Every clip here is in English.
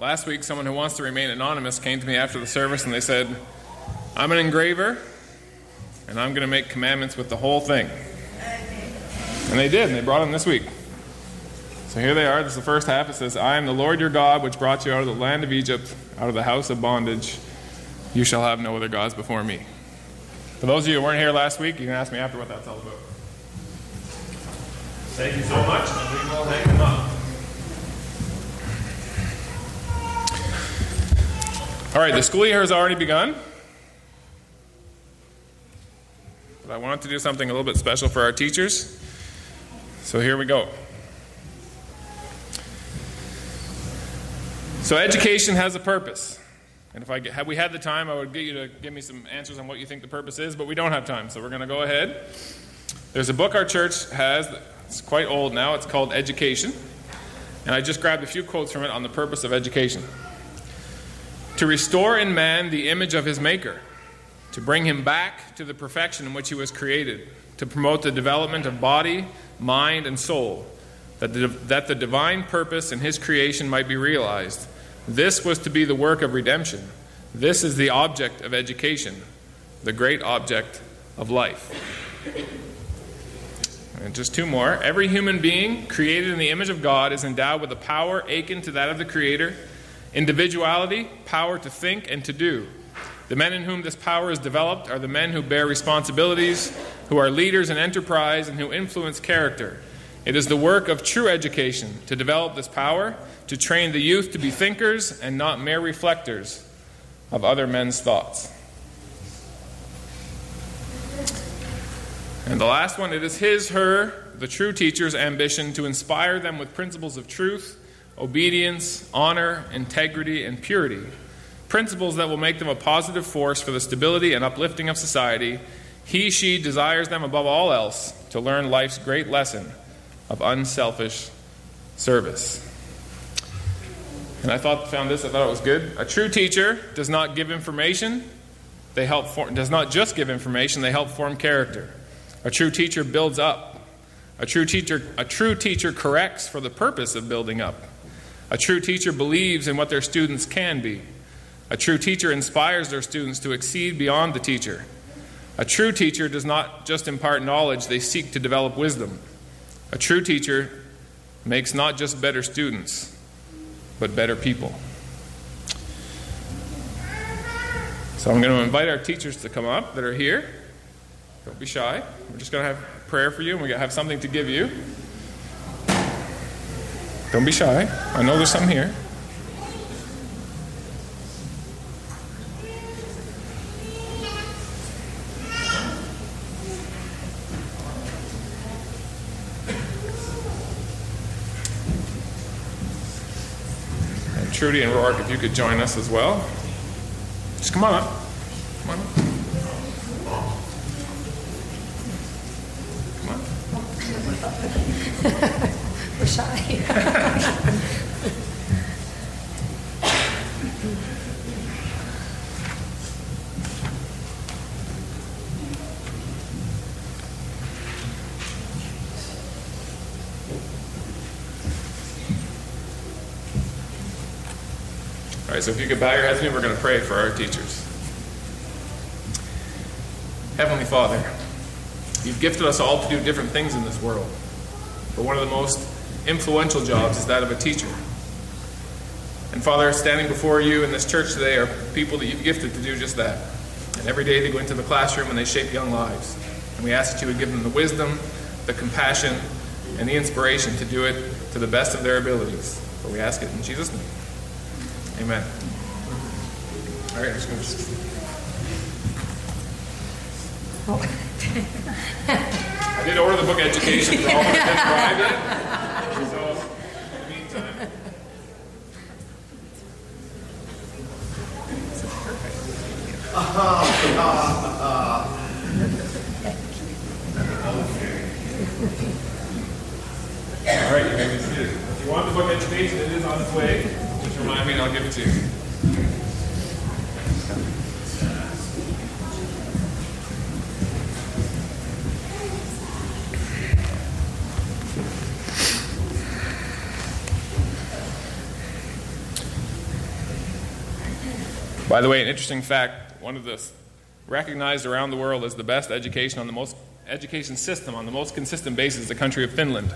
last week someone who wants to remain anonymous came to me after the service and they said, I'm an engraver and I'm going to make commandments with the whole thing. And they did, and they brought them this week. So here they are. This is the first half. It says, I am the Lord your God, which brought you out of the land of Egypt, out of the house of bondage. You shall have no other gods before me. For those of you who weren't here last week, you can ask me after what that's all about. Thank you so much. We will hang them up. All right, the school year has already begun. But I wanted to do something a little bit special for our teachers. So here we go. So education has a purpose. And if I had we had the time, I would get you to give me some answers on what you think the purpose is, but we don't have time, so we're going to go ahead. There's a book our church has, it's quite old now, it's called Education. And I just grabbed a few quotes from it on the purpose of education. To restore in man the image of his maker, to bring him back to the perfection in which he was created, to promote the development of body, mind, and soul, that the, that the divine purpose in his creation might be realized. This was to be the work of redemption. This is the object of education, the great object of life. And just two more. Every human being created in the image of God is endowed with a power akin to that of the Creator, individuality, power to think and to do. The men in whom this power is developed are the men who bear responsibilities, who are leaders in enterprise, and who influence character. It is the work of true education to develop this power, to train the youth to be thinkers and not mere reflectors of other men's thoughts. And the last one it is his, her, the true teacher's ambition to inspire them with principles of truth, obedience, honor, integrity, and purity. Principles that will make them a positive force for the stability and uplifting of society. He, she desires them above all else to learn life's great lesson of unselfish service. And I thought, found this, I thought it was good. A true teacher does not give information, they help form, does not just give information, they help form character. A true teacher builds up. A true teacher, a true teacher corrects for the purpose of building up. A true teacher believes in what their students can be. A true teacher inspires their students to exceed beyond the teacher. A true teacher does not just impart knowledge, they seek to develop wisdom. A true teacher makes not just better students, but better people. So I'm going to invite our teachers to come up that are here. Don't be shy. We're just going to have prayer for you, and we're going to have something to give you. Don't be shy. I know there's some here. And Trudy and Rourke, if you could join us as well. Just come on up. Come on up. We're shy. All right, so if you could bow your heads with me, we're going to pray for our teachers. Heavenly Father, you've gifted us all to do different things in this world, but one of the most influential jobs is that of a teacher. And Father, standing before you in this church today are people that you've gifted to do just that. And every day they go into the classroom and they shape young lives. And we ask that you would give them the wisdom, the compassion, and the inspiration to do it to the best of their abilities. For we ask it in Jesus' name. Amen. All right, I'm just going to. I did order the book Education for all, it didn't arrive yet. So, in the meantime. All right, you may be seated. If you want the book Education, it is on its way. Just remind me and I'll give it to you. By the way, an interesting fact one of the recognized around the world as the best education on the most education system on the most consistent basis is the country of Finland.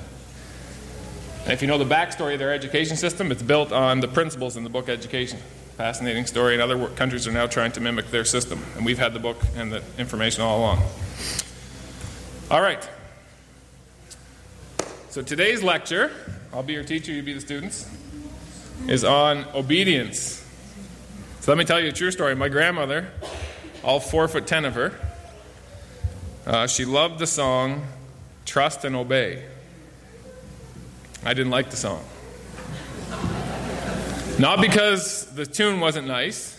And if you know the backstory of their education system, it's built on the principles in the book Education. Fascinating story, and other countries are now trying to mimic their system. And we've had the book and the information all along. All right. So today's lecture, I'll be your teacher, you be the students, is on obedience. So let me tell you a true story. My grandmother, all four foot ten of her, uh, she loved the song Trust and Obey. I didn't like the song. Not because the tune wasn't nice,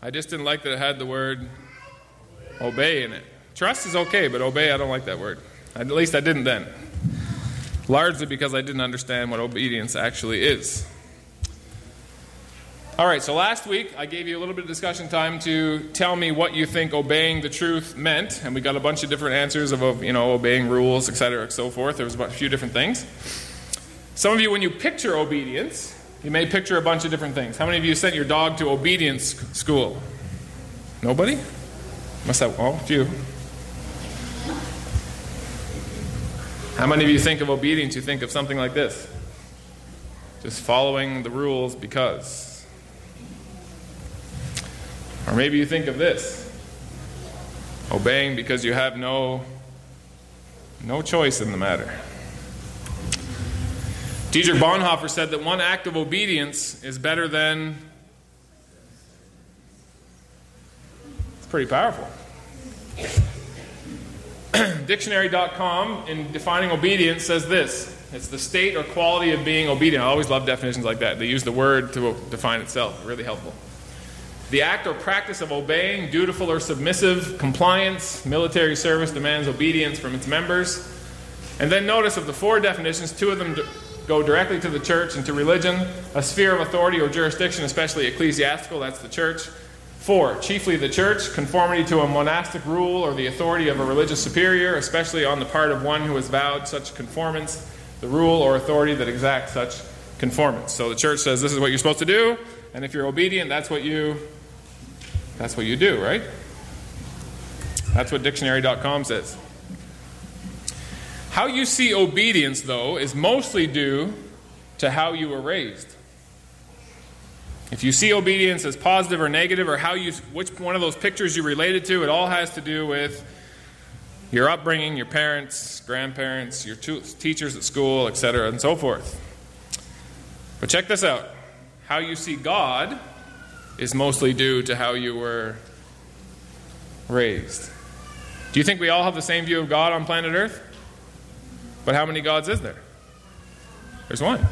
I just didn't like that it had the word obey in it. Trust is okay, but obey, I don't like that word. At least I didn't then. Largely because I didn't understand what obedience actually is. All right, so last week I gave you a little bit of discussion time to tell me what you think obeying the truth meant, and we got a bunch of different answers of, you know, obeying rules, etc., and so forth. There was a few different things. Some of you, when you picture obedience, you may picture a bunch of different things. How many of you sent your dog to obedience school? Nobody? Must have, oh, a few. How many of you think of obedience? You think of something like this just following the rules because. Or maybe you think of this obeying because you have no, no choice in the matter. Dietrich Bonhoeffer said that one act of obedience is better than. It's pretty powerful. Dictionary.com, in defining obedience, says this it's the state or quality of being obedient. I always love definitions like that. They use the word to define itself, really helpful. The act or practice of obeying, dutiful or submissive, compliance, military service demands obedience from its members. And then notice of the four definitions, two of them go directly to the church and to religion, a sphere of authority or jurisdiction, especially ecclesiastical, that's the church. Four, chiefly the church, conformity to a monastic rule or the authority of a religious superior, especially on the part of one who has vowed such conformance, the rule or authority that exacts such conformance. So the church says this is what you're supposed to do, and if you're obedient, that's what you that's what you do, right? That's what dictionary.com says. How you see obedience, though, is mostly due to how you were raised. If you see obedience as positive or negative, or how you, which one of those pictures you related to, it all has to do with your upbringing, your parents, grandparents, your teachers at school, etc., and so forth. But check this out how you see God is mostly due to how you were raised. Do you think we all have the same view of God on planet Earth? But how many gods is there? There's one.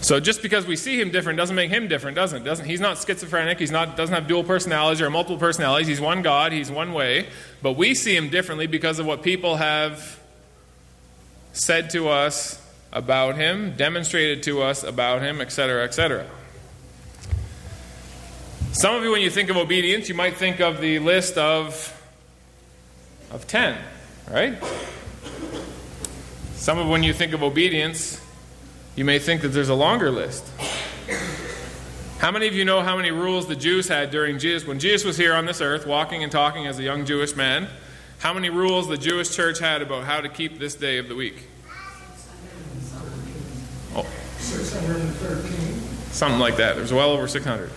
So just because we see him different doesn't make him different, doesn't? Doesn't he's not schizophrenic, he's not doesn't have dual personalities or multiple personalities, he's one God, he's one way, but we see him differently because of what people have said to us about him, demonstrated to us about him, etc., etc. Some of you when you think of obedience, you might think of the list of of 10, right? Some of when you think of obedience, you may think that there's a longer list. How many of you know how many rules the Jews had during Jesus? When Jesus was here on this earth, walking and talking as a young Jewish man, how many rules the Jewish church had about how to keep this day of the week? Oh. 613. Something like that. There's well over 600.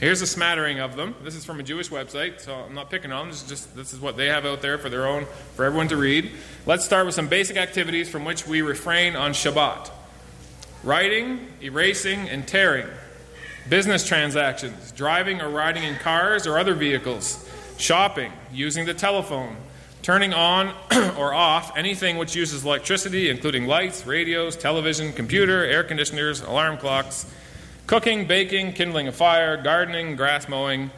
Here's a smattering of them. This is from a Jewish website, so I'm not picking on them. This is just this is what they have out there for their own, for everyone to read. Let's start with some basic activities from which we refrain on Shabbat: writing, erasing, and tearing, business transactions, driving or riding in cars or other vehicles, shopping, using the telephone, turning on or off anything which uses electricity, including lights, radios, television, computer, air conditioners, alarm clocks Cooking, baking, kindling a fire, gardening, grass mowing,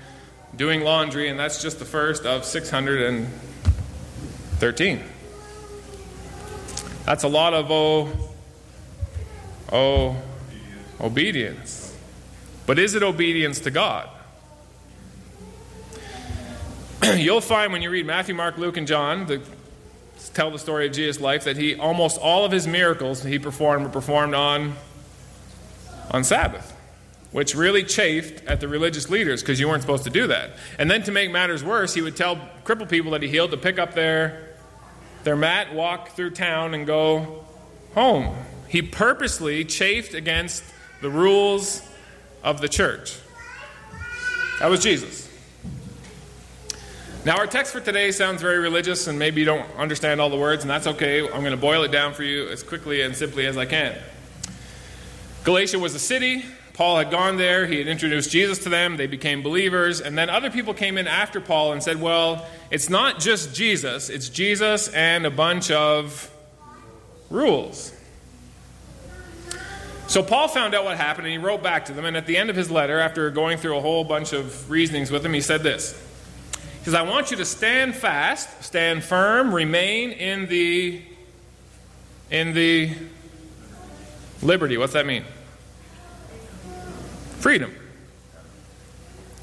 doing laundry, and that's just the first of 613. That's a lot of oh, oh, obedience. But is it obedience to God? You'll find when you read Matthew, Mark, Luke, and John, the, tell the story of Jesus' life, that he almost all of his miracles he performed were performed on, on Sabbath. which really chafed at the religious leaders because you weren't supposed to do that. And then to make matters worse, he would tell crippled people that he healed to pick up their, their mat, walk through town, and go home. He purposely chafed against the rules of the church. That was Jesus. Now, our text for today sounds very religious, and maybe you don't understand all the words, and that's okay. I'm going to boil it down for you as quickly and simply as I can. Galatia was a city. Paul had gone there. He had introduced Jesus to them. They became believers. And then other people came in after Paul and said, well, it's not just Jesus, it's Jesus and a bunch of rules. So Paul found out what happened and he wrote back to them. And at the end of his letter, after going through a whole bunch of reasonings with them, he said this. Says, I want you to stand fast, stand firm, remain in the in the liberty. What's that mean? Freedom.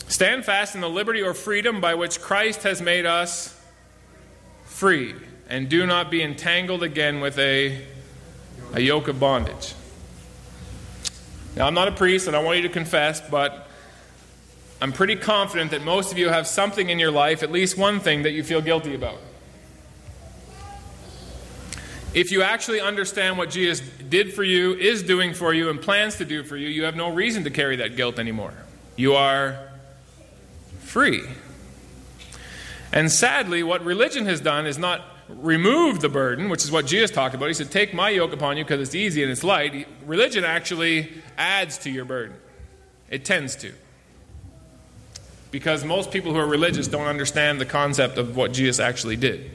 Stand fast in the liberty or freedom by which Christ has made us free, and do not be entangled again with a, a yoke of bondage. Now, I'm not a priest, and I want you to confess, but I'm pretty confident that most of you have something in your life, at least one thing, that you feel guilty about. If you actually understand what Jesus did for you, is doing for you, and plans to do for you, you have no reason to carry that guilt anymore. You are free. And sadly, what religion has done is not remove the burden, which is what Jesus talked about. He said, Take my yoke upon you because it's easy and it's light. Religion actually adds to your burden, it tends to. Because most people who are religious don't understand the concept of what Jesus actually did.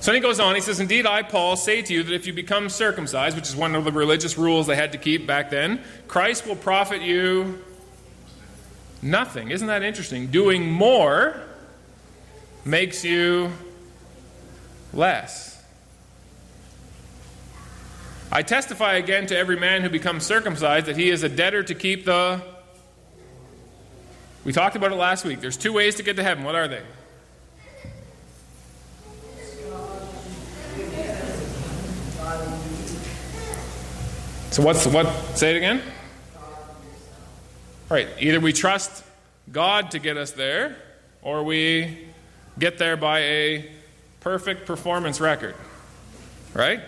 So then he goes on, he says, Indeed, I, Paul, say to you that if you become circumcised, which is one of the religious rules they had to keep back then, Christ will profit you nothing. Isn't that interesting? Doing more makes you less. I testify again to every man who becomes circumcised that he is a debtor to keep the. We talked about it last week. There's two ways to get to heaven. What are they? So what's what? Say it again. Right. Either we trust God to get us there, or we get there by a perfect performance record. Right?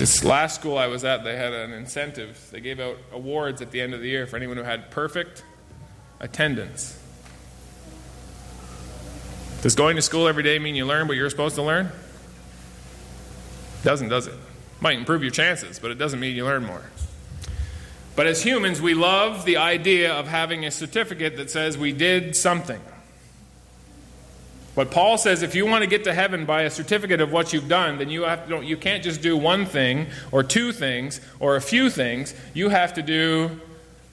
This last school I was at, they had an incentive. They gave out awards at the end of the year for anyone who had perfect attendance. Does going to school every day mean you learn what you're supposed to learn? Doesn't, does it? Might improve your chances, but it doesn't mean you learn more. But as humans, we love the idea of having a certificate that says we did something. But Paul says if you want to get to heaven by a certificate of what you've done, then you, have to, you can't just do one thing or two things or a few things. You have to do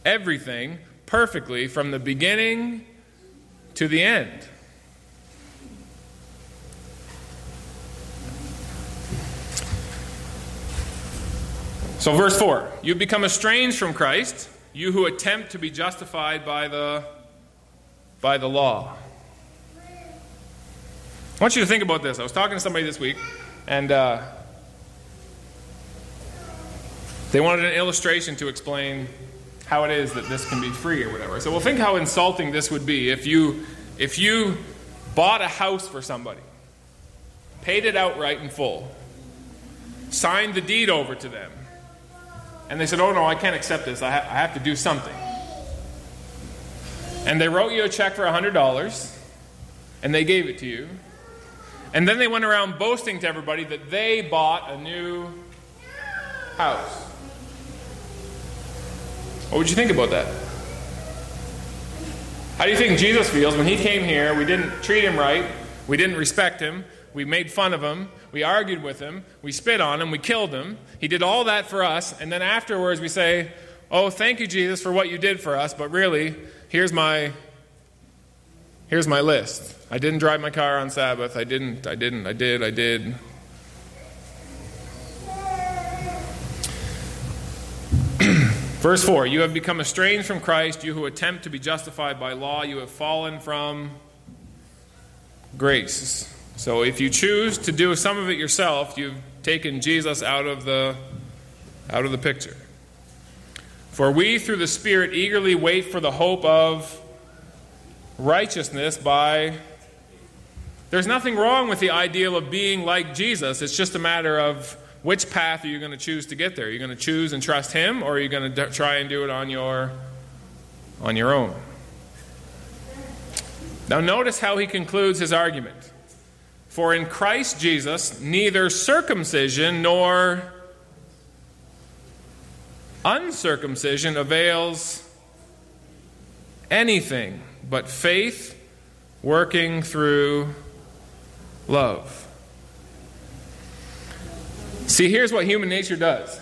everything perfectly from the beginning to the end. So, verse 4 You become estranged from Christ, you who attempt to be justified by the, by the law. I want you to think about this. I was talking to somebody this week, and uh, they wanted an illustration to explain how it is that this can be free or whatever. So, well, think how insulting this would be if you if you bought a house for somebody, paid it outright in full, signed the deed over to them, and they said, Oh, no, I can't accept this. I, ha- I have to do something. And they wrote you a check for $100, and they gave it to you. And then they went around boasting to everybody that they bought a new house. What would you think about that? How do you think Jesus feels when he came here? We didn't treat him right, we didn't respect him, we made fun of him, we argued with him, we spit on him, we killed him. He did all that for us, and then afterwards we say, "Oh, thank you Jesus for what you did for us, but really, here's my here's my list. I didn't drive my car on Sabbath. I didn't. I didn't. I did. I did." Verse 4 You have become estranged from Christ, you who attempt to be justified by law, you have fallen from grace. So if you choose to do some of it yourself, you've taken Jesus out of the out of the picture. For we through the Spirit eagerly wait for the hope of righteousness by There's nothing wrong with the ideal of being like Jesus. It's just a matter of which path are you going to choose to get there? Are you going to choose and trust him or are you going to try and do it on your on your own? Now notice how he concludes his argument. For in Christ Jesus, neither circumcision nor uncircumcision avails anything but faith working through love. See, here's what human nature does.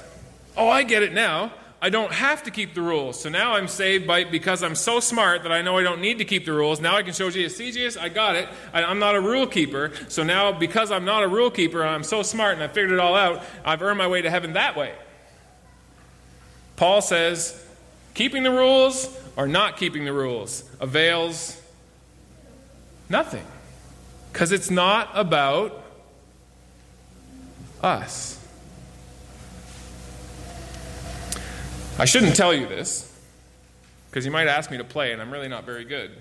Oh, I get it now. I don't have to keep the rules. So now I'm saved by because I'm so smart that I know I don't need to keep the rules. Now I can show Jesus, see Jesus, I got it. I, am not a rule keeper. So now because I'm not a rule keeper I'm so smart and I figured it all out, I've earned my way to heaven that way. Paul says, keeping the rules or not keeping the rules avails nothing. Because it's not about us. I shouldn't tell you this because you might ask me to play, and I'm really not very good.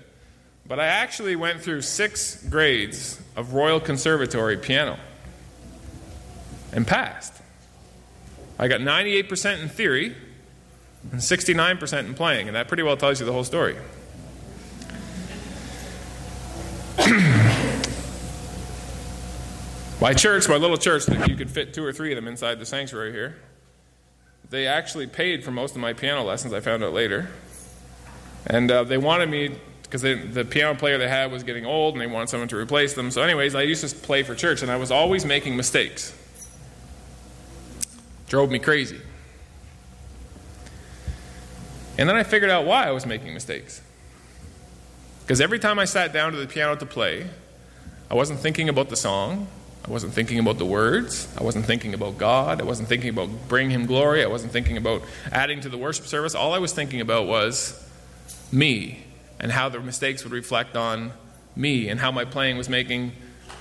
But I actually went through six grades of Royal Conservatory piano and passed. I got 98% in theory and 69% in playing, and that pretty well tells you the whole story. my church, my little church, that you could fit two or three of them inside the sanctuary here. They actually paid for most of my piano lessons, I found out later. And uh, they wanted me, because the piano player they had was getting old and they wanted someone to replace them. So, anyways, I used to play for church and I was always making mistakes. Drove me crazy. And then I figured out why I was making mistakes. Because every time I sat down to the piano to play, I wasn't thinking about the song, I wasn't thinking about the words. I wasn't thinking about God. I wasn't thinking about bringing Him glory. I wasn't thinking about adding to the worship service. All I was thinking about was me and how the mistakes would reflect on me and how my playing was making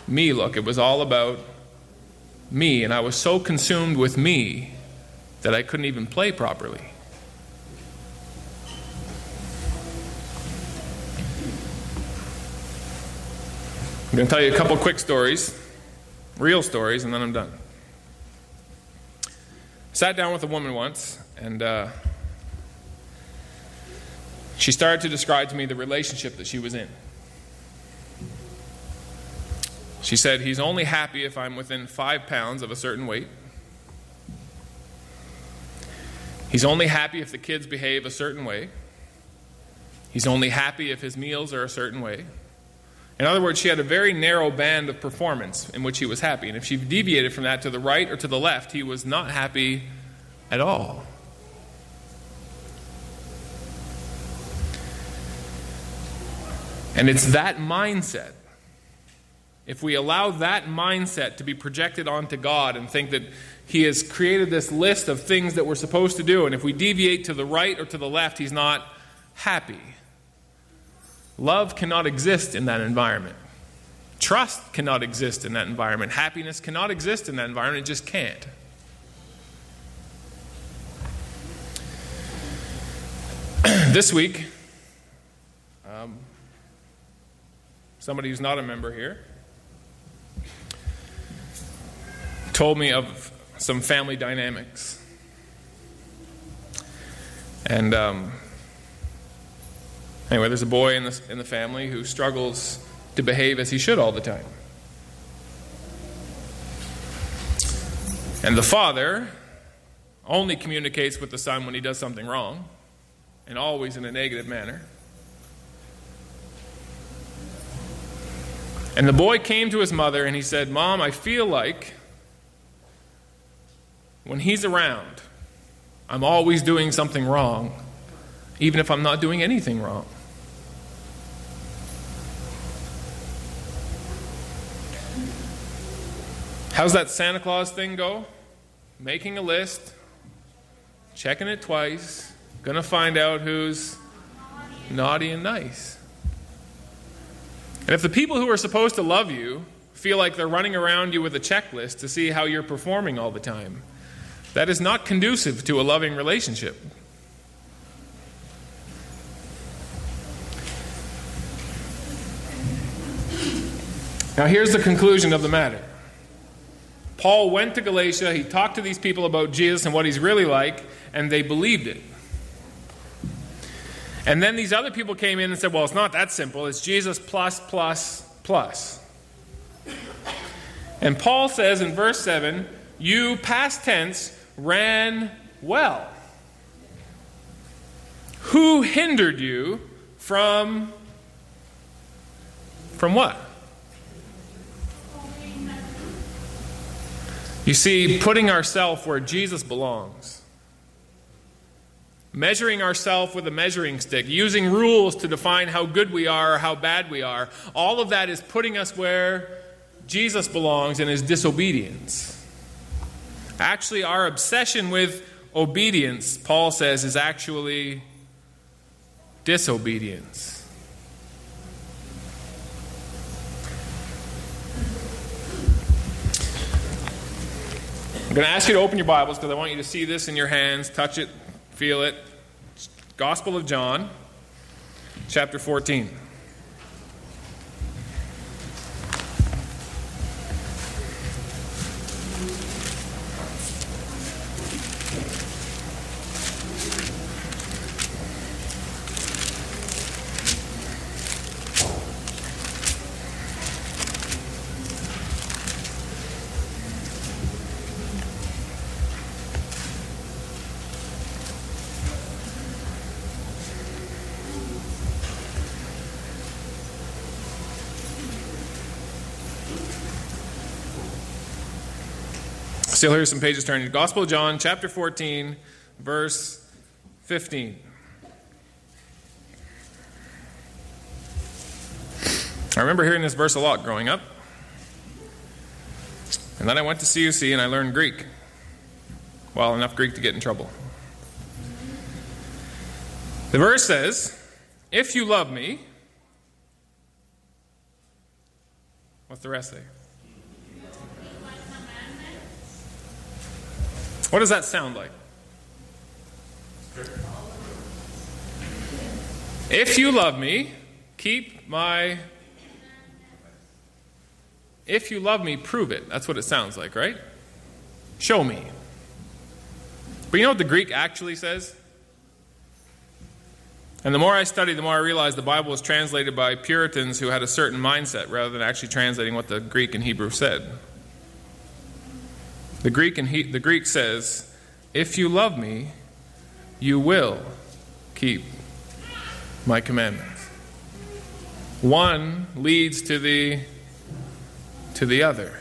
me look. It was all about me, and I was so consumed with me that I couldn't even play properly. I'm going to tell you a couple quick stories real stories, and then I'm done. Sat down with a woman once, and uh, she started to describe to me the relationship that she was in. She said, He's only happy if I'm within five pounds of a certain weight. He's only happy if the kids behave a certain way. He's only happy if his meals are a certain way. In other words, she had a very narrow band of performance in which he was happy. And if she deviated from that to the right or to the left, he was not happy at all. And it's that mindset. If we allow that mindset to be projected onto God and think that He has created this list of things that we're supposed to do, and if we deviate to the right or to the left, He's not happy. Love cannot exist in that environment. Trust cannot exist in that environment. Happiness cannot exist in that environment. It just can't. this week, um, somebody who's not a member here told me of some family dynamics. And um, Anyway, there's a boy in the, in the family who struggles to behave as he should all the time. And the father only communicates with the son when he does something wrong, and always in a negative manner. And the boy came to his mother and he said, Mom, I feel like when he's around, I'm always doing something wrong, even if I'm not doing anything wrong. How's that Santa Claus thing go? Making a list, checking it twice, gonna find out who's naughty and nice. And if the people who are supposed to love you feel like they're running around you with a checklist to see how you're performing all the time. That is not conducive to a loving relationship. Now, here's the conclusion of the matter. Paul went to Galatia, he talked to these people about Jesus and what he's really like, and they believed it. And then these other people came in and said, well, it's not that simple. It's Jesus plus, plus, plus. And Paul says in verse 7 you, past tense, ran well. Who hindered you from from what? You see, putting ourselves where Jesus belongs. Measuring ourselves with a measuring stick, using rules to define how good we are or how bad we are, all of that is putting us where Jesus belongs in his disobedience. Actually, our obsession with obedience, Paul says, is actually disobedience. I'm going to ask you to open your Bibles because I want you to see this in your hands, touch it, feel it. Gospel of John, chapter 14. Still hear some pages turning. Gospel of John, chapter 14, verse 15. I remember hearing this verse a lot growing up. And then I went to CUC and I learned Greek. Well, enough Greek to get in trouble. The verse says, If you love me, what's the rest say? What does that sound like? If you love me, keep my. If you love me, prove it. That's what it sounds like, right? Show me. But you know what the Greek actually says? And the more I study, the more I realize the Bible was translated by Puritans who had a certain mindset rather than actually translating what the Greek and Hebrew said. The Greek, and he, the Greek says, If you love me, you will keep my commandments. One leads to the to the other.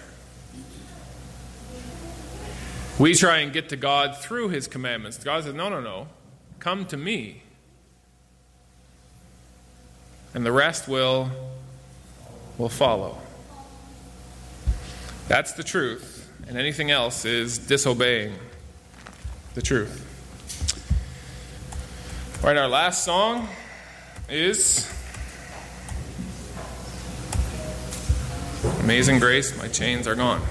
We try and get to God through his commandments. God says, No, no, no. Come to me. And the rest will will follow. That's the truth and anything else is disobeying the truth. All right, our last song is Amazing Grace, My Chains Are Gone.